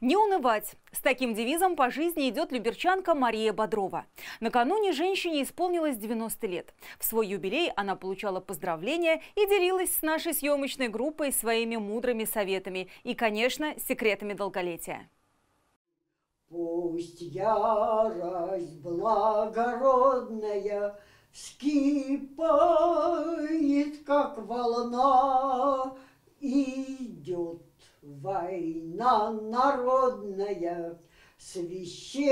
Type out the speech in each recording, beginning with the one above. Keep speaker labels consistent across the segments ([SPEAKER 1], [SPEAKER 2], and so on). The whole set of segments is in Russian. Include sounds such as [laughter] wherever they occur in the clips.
[SPEAKER 1] Не унывать. С таким девизом по жизни идет люберчанка Мария Бодрова. Накануне женщине исполнилось 90 лет. В свой юбилей она получала поздравления и делилась с нашей съемочной группой своими мудрыми советами и, конечно, секретами долголетия.
[SPEAKER 2] Пусть ярость благородная вскипает, как волна, идет Война народная, священная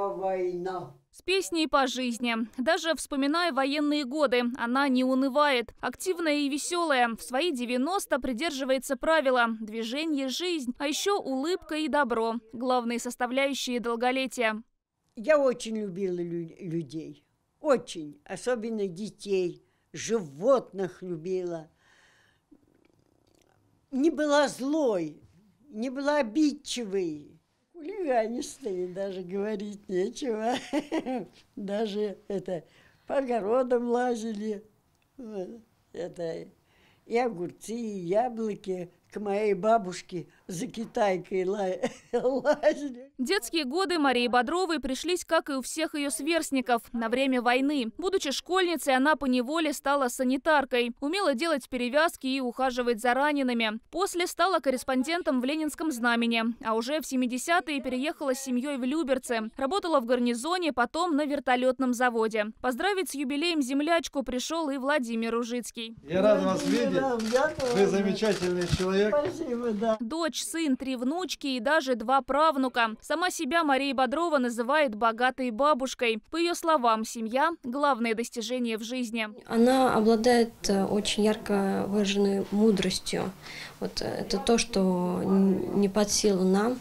[SPEAKER 2] война.
[SPEAKER 3] С песней по жизни. Даже вспоминая военные годы, она не унывает. Активная и веселая. В свои 90 придерживается правила «движение – жизнь», а еще улыбка и добро. Главные составляющие долголетия.
[SPEAKER 2] Я очень любила лю людей. Очень. Особенно детей. Животных любила не была злой, не была обидчивой. Хулиганистые даже говорить нечего. [laughs] Даже это по огородам лазили. Это и огурцы, и яблоки к моей бабушке за китайкой [laughs] лазили.
[SPEAKER 3] Детские годы Марии Бодровой пришлись, как и у всех ее сверстников, на время войны. Будучи школьницей, она по неволе стала санитаркой, умела делать перевязки и ухаживать за ранеными. После стала корреспондентом в Ленинском знамени, а уже в 70-е переехала с семьей в Люберцы. Работала в гарнизоне, потом на вертолетном заводе. Поздравить с юбилеем землячку пришел и Владимир Ужицкий.
[SPEAKER 4] Я рад вас видеть. Вы замечательный человек
[SPEAKER 2] человек. Спасибо, да.
[SPEAKER 3] Дочь, сын, три внучки и даже два правнука. Сама себя Мария Бодрова называет богатой бабушкой. По ее словам, семья – главное достижение в жизни.
[SPEAKER 5] Она обладает э, очень ярко выраженной мудростью. Вот э, это то, что не под силу нам,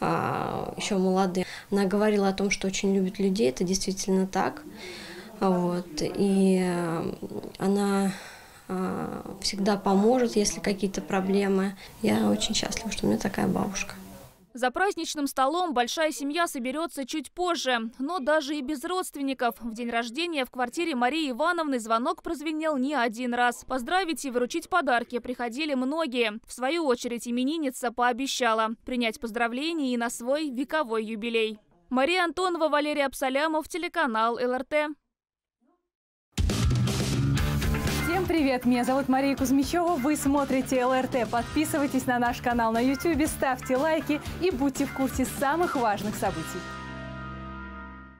[SPEAKER 5] а еще молодые. Она говорила о том, что очень любит людей, это действительно так. Вот. И э, она всегда поможет, если какие-то проблемы. Я очень счастлива, что у меня такая бабушка.
[SPEAKER 3] За праздничным столом большая семья соберется чуть позже. Но даже и без родственников. В день рождения в квартире Марии Ивановны звонок прозвенел не один раз. Поздравить и вручить подарки приходили многие. В свою очередь именинница пообещала принять поздравления и на свой вековой юбилей. Мария Антонова, Валерий Абсалямов, телеканал ЛРТ.
[SPEAKER 1] Привет! Меня зовут Мария Кузьмичева. Вы смотрите ЛРТ. Подписывайтесь на наш канал на YouTube, ставьте лайки и будьте в курсе самых важных событий.